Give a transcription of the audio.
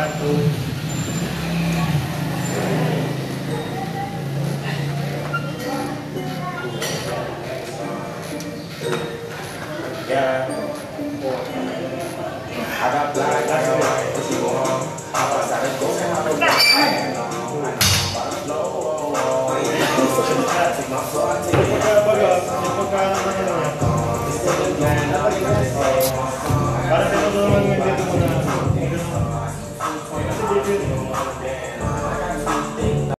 satu ada belajar sama si apa saran kau sama Good morning.